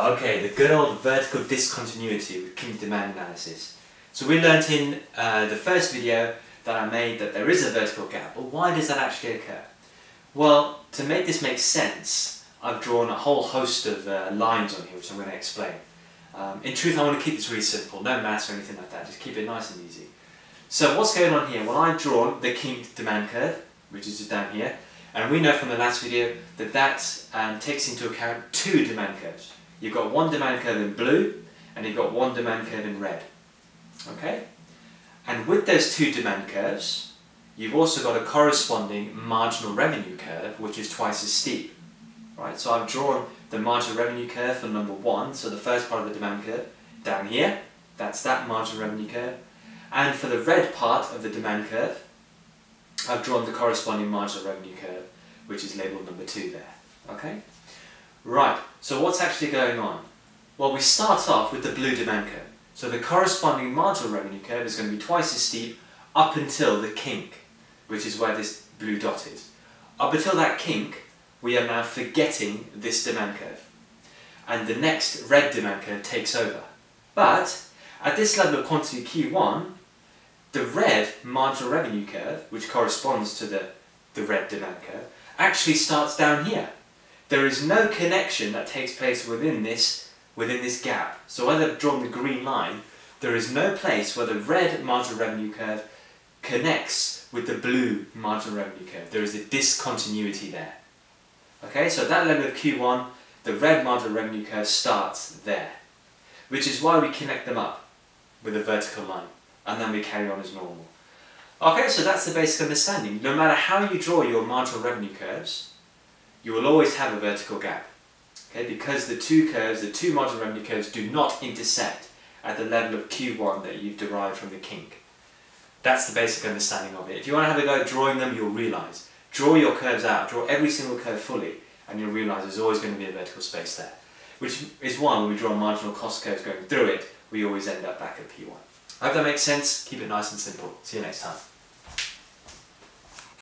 Okay, the good old vertical discontinuity with kink demand analysis. So we learnt in uh, the first video that I made that there is a vertical gap, but why does that actually occur? Well, to make this make sense, I've drawn a whole host of uh, lines on here which I'm going to explain. Um, in truth, I want to keep this really simple, no maths or anything like that, just keep it nice and easy. So what's going on here? Well, I've drawn the kink demand curve, which is down here, and we know from the last video that that um, takes into account two demand curves. You've got one demand curve in blue and you've got one demand curve in red. Okay? And with those two demand curves, you've also got a corresponding marginal revenue curve which is twice as steep. Right? So I've drawn the marginal revenue curve for number one, so the first part of the demand curve, down here, that's that marginal revenue curve. And for the red part of the demand curve, I've drawn the corresponding marginal revenue curve, which is labelled number two there. Okay? Right, so what's actually going on? Well, we start off with the blue demand curve. So the corresponding marginal revenue curve is going to be twice as steep up until the kink, which is where this blue dot is. Up until that kink, we are now forgetting this demand curve. And the next red demand curve takes over. But at this level of quantity Q1, the red marginal revenue curve, which corresponds to the, the red demand curve, actually starts down here there is no connection that takes place within this, within this gap. So where they've drawn the green line, there is no place where the red marginal revenue curve connects with the blue marginal revenue curve. There is a discontinuity there. Okay, so at that level of Q1, the red marginal revenue curve starts there, which is why we connect them up with a vertical line, and then we carry on as normal. Okay, so that's the basic understanding. No matter how you draw your marginal revenue curves, you will always have a vertical gap. Okay, because the two curves, the two marginal revenue curves, do not intersect at the level of Q1 that you've derived from the kink. That's the basic understanding of it. If you want to have a go at drawing them, you'll realise. Draw your curves out, draw every single curve fully, and you'll realise there's always going to be a vertical space there. Which is why when we draw marginal cost curves going through it, we always end up back at P1. I hope that makes sense. Keep it nice and simple. See you next time.